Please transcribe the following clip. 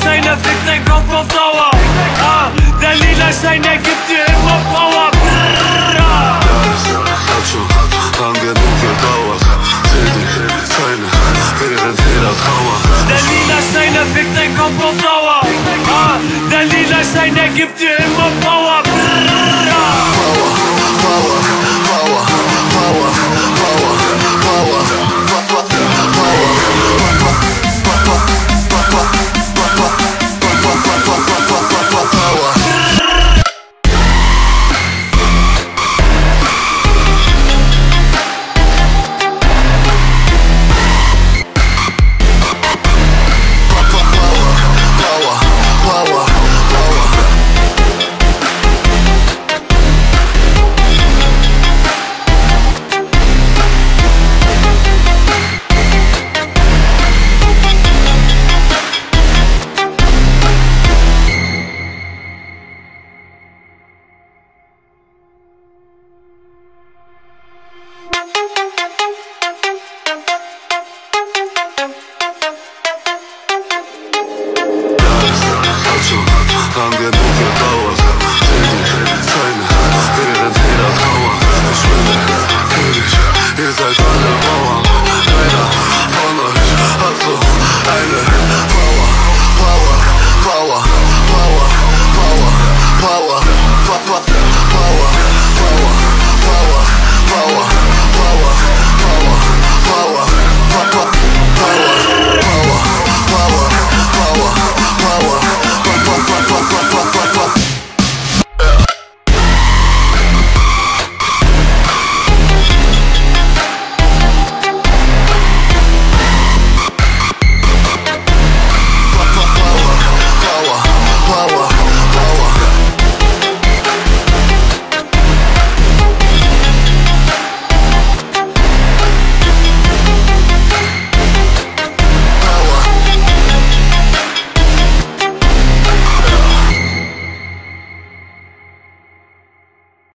Scheine fickt dein Kopf auf Dauer ah, Der lila Schein, der gibt dir immer Power. Lang genug gedauert die Scheine, während jeder trauert Der lila Schein, der fickt dein Kopf auf Dauer ah, Der lila Schein, der gibt dir immer Power Genug